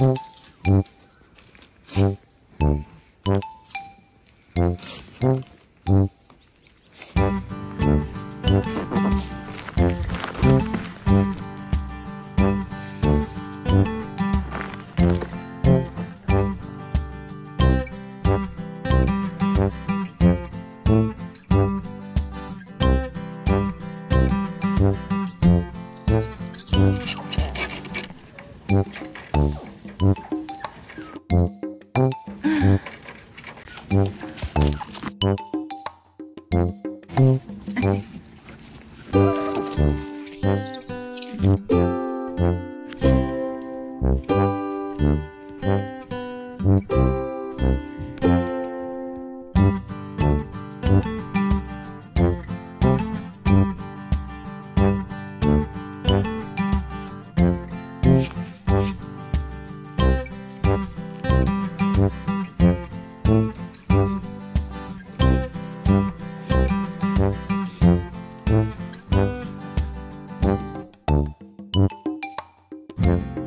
Yep. Mm-hmm. Mm-hmm.